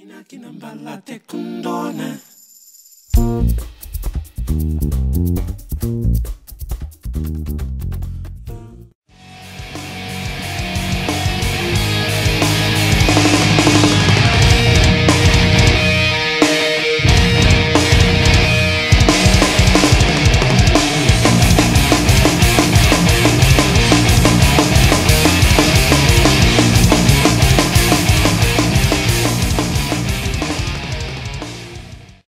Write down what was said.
Inakinambala tekundona.